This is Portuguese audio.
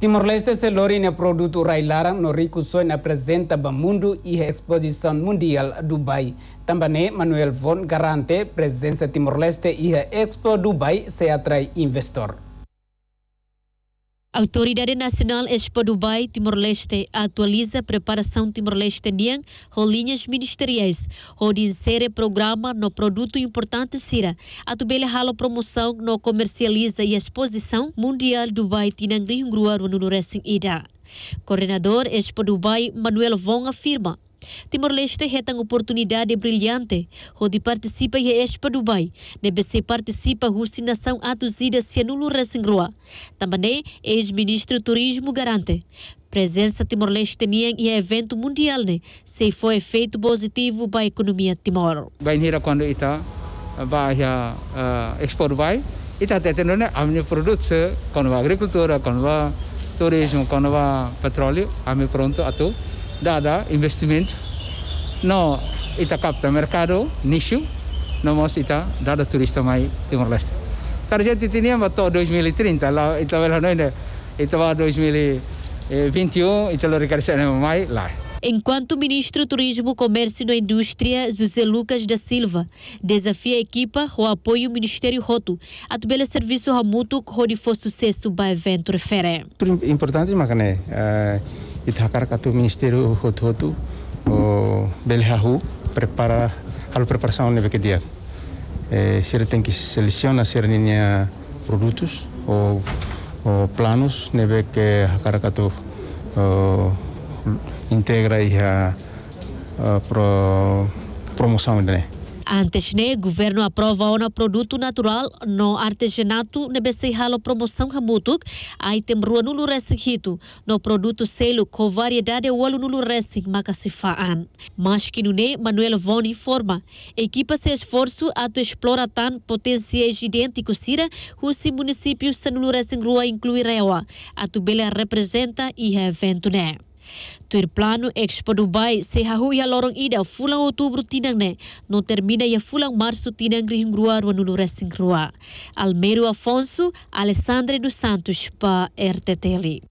Timor-Leste se lorina produto railarang no rico sonho apresenta ba mundo e exposição mundial Dubai. Também Manuel Von garante presença Timor-Leste e Expo Dubai se atrai investor. Autoridade Nacional Expo Dubai Timor-Leste atualiza a preparação Timor-Leste Niang linhas ministeriais, onde insere programa no produto importante Sira. A tubele halo promoção no comercializa e exposição mundial Dubai Tinang Rihungruar no Nuresing Ida. Coordenador Expo Dubai Manuel Vong afirma Timor-Leste tem oportunidade brilhante, onde participa e Expo Dubai. NBC participa a vacinação aduzida se anulo Resingrua. Também ex-ministro do Turismo garante. Presença Timor-Leste em evento mundial, né? se foi efeito positivo para a economia Timor. Bem, quando está a Expo Dubai, está tendo né, a produtos, quando a agricultura, quando a turismo, quando a petróleo, a pronto, a tudo dada investimento no ita capta mercado nicho no mos ita dada turista mai Timor Leste. Target ini bato 2030 la ita vela no ita 2021 ita lo ricarse mai lá. Enquanto ministro Turismo, Comércio e Indústria, José Lucas da Silva, desafia a equipa o apoio do Ministério Roto a tubela serviço mútuo que for sucesso para evento refere. Importante, mas né, itakar katu Ministério Roto Roto, o Belhahu prepara hal preparação neve que dia. Eh, se tem que selecionar ser linha produtos ou, ou planos neve que hakar katu integra a, a pro, promoção né. Antes, né, governo aprova o produto natural no artesanato nebesse halo promoção hamutuk, aí tem rua no hito no produto selo com variedade walo no racing makasifaan. Mas que no ne Manuel Von informa, equipa se esforço a explorar tan potenciais idênticos os municípios no racing rua incluir rewa, a tubela representa e evento né. Tuir plano Dubai se hahu lorong ida fulang outubro tinang ne no termina ya fulang março tinang rihing rua rua nulu resing rua. Afonso, Alessandre dos Santos pa RTTL.